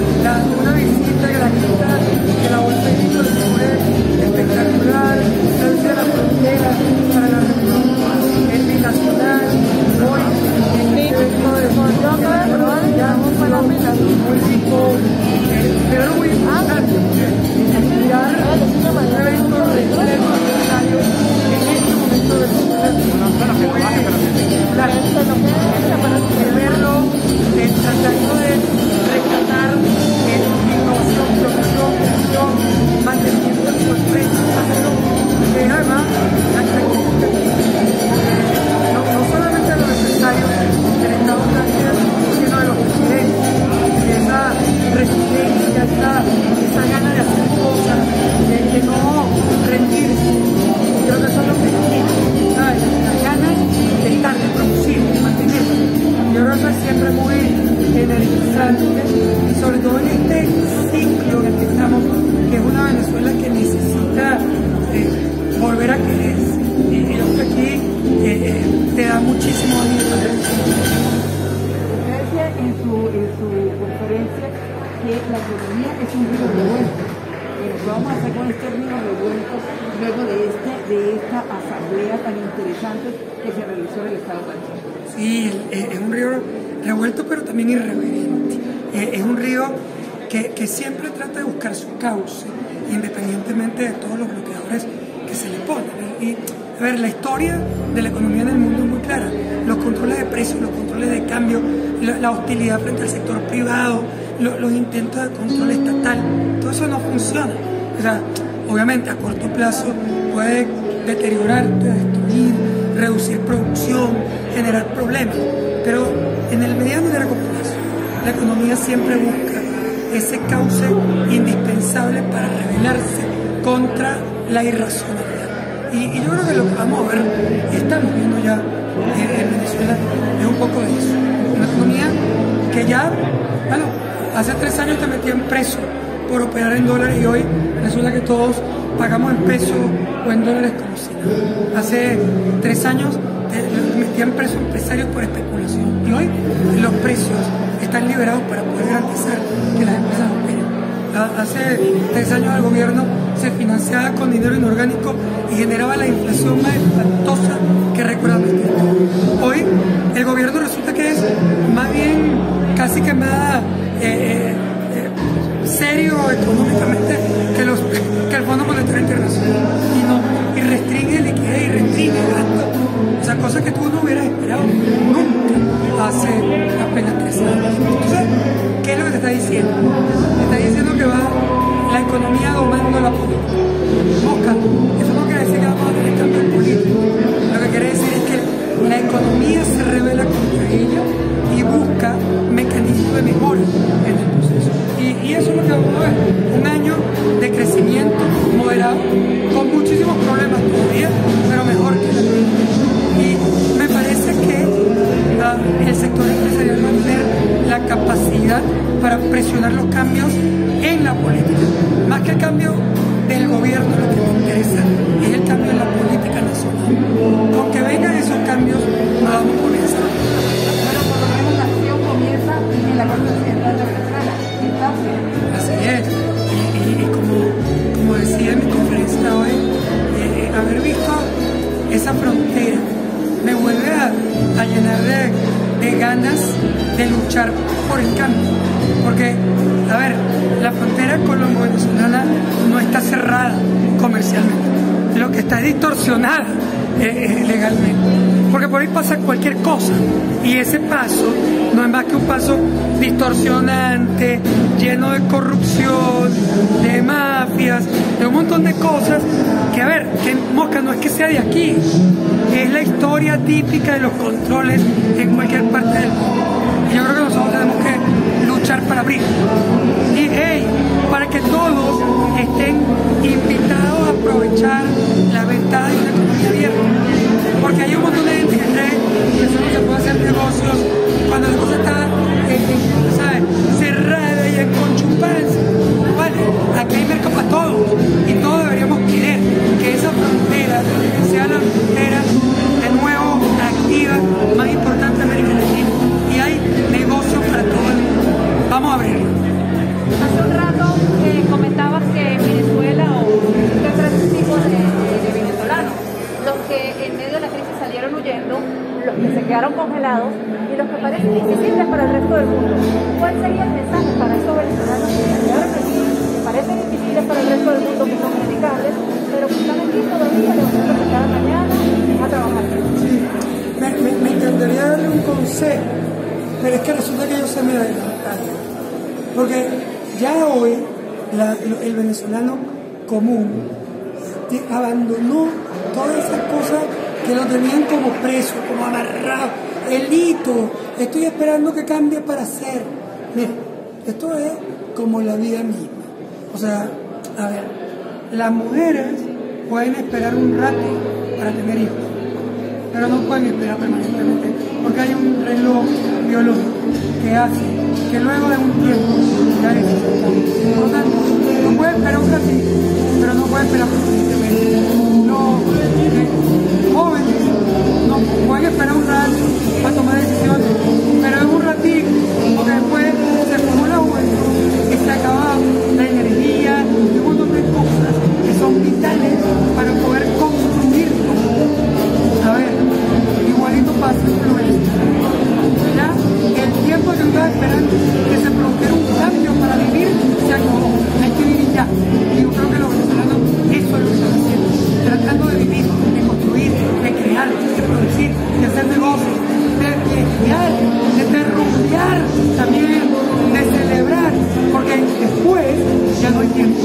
una visita granita de la Bolsa de Vinos fue espectacular, cerca de la frontera para la reunión binacional. Hoy, en este evento de de probar, ya vamos para la mesa, muy rico, la economía es un río revuelto. Pero ¿qué vamos a hacer con este río revuelto luego de, este, de esta asamblea tan interesante que se realizó en el Estado francés? Sí, eh, es un río revuelto pero también irreverente. Eh, es un río que, que siempre trata de buscar su cauce, independientemente de todos los bloqueadores que se le ponen. Y, a ver, la historia de la economía en el mundo es muy clara. Los controles de precios, los controles de cambio, la, la hostilidad frente al sector privado, lo- los intentos de control estatal, todo eso no funciona. O sea, obviamente a corto plazo puede deteriorarte, destruir, reducir producción, generar problemas, pero en el mediano y largo plazo la economía siempre busca ese cauce indispensable para rebelarse contra la irracionalidad. Y, yo creo que lo que vamos a ver, y estamos viendo ya en, en Venezuela, es un poco de eso. Una economía que ya, bueno, hace tres años te metían preso por operar en dólares y hoy resulta que todos pagamos en pesos o en dólares como si nada. Hace tres años te metían preso empresarios por especulación y hoy los precios están liberados para poder garantizar que las empresas operen. Ha- Hace tres años el gobierno se financiaba con dinero inorgánico y generaba la inflación más espantosa que historia. Hoy el gobierno resulta que es más bien casi que más eh, eh, serio económicamente que, los, que el Fondo Monetario Internacional y, y restringe liquidez y restringe gasto. O cosas que tú no hubieras esperado nunca hace apenas tres años. Entonces, ¿qué es lo que te está diciendo? Te está diciendo que va la economía domando la política. Eso no quiere decir que vamos a tener cambios políticos. Lo que quiere decir es que la economía se revela contra ella y busca mecanismos de mejora en el proceso. Y, eso es lo que vamos a ver. Un año de crecimiento moderado, con muchísimos problemas todavía, pero mejor que anterior. Y me parece que ah, el sector empresarial va a tener la capacidad para presionar los cambios en la política. Más que el cambio del gobierno, lo que me interesa es el cambio en la política nacional. Con que vengan esos cambios, vamos por esa frontera me vuelve a, llenar de, de ganas de luchar por el cambio. Porque, a ver, la frontera colombo-venezolana no está cerrada comercialmente. Lo que está es distorsionada eh, eh, legalmente. Por ahí pasa cualquier cosa. Y ese paso no es más que un paso distorsionante, lleno de corrupción, de mafias, de un montón de cosas que, a ver, que Mosca no es que sea de aquí, es la historia típica de los controles en cualquier parte del mundo. Y yo creo que nosotros tenemos que luchar para abrir. Y hey, y los que parecen invisibles para el resto del mundo. ¿Cuál sería el mensaje para esos venezolanos que parecen invisibles para el resto del mundo, que son criticables, pero que están aquí todavía levantándose cada mañana a trabajar? Sí, me, me, me encantaría darle un consejo, pero es que resulta que yo se me adelantaron. Porque ya hoy el venezolano común abandonó todas esas cosas que lo tenían como preso, como amarrado. Elito, estoy esperando que cambie para ser. Mira, esto es como la vida misma. O sea, a ver, las mujeres pueden esperar un rato para tener hijos pero no pueden esperar permanentemente porque hay un reloj biológico que hace que luego de un tiempo noite.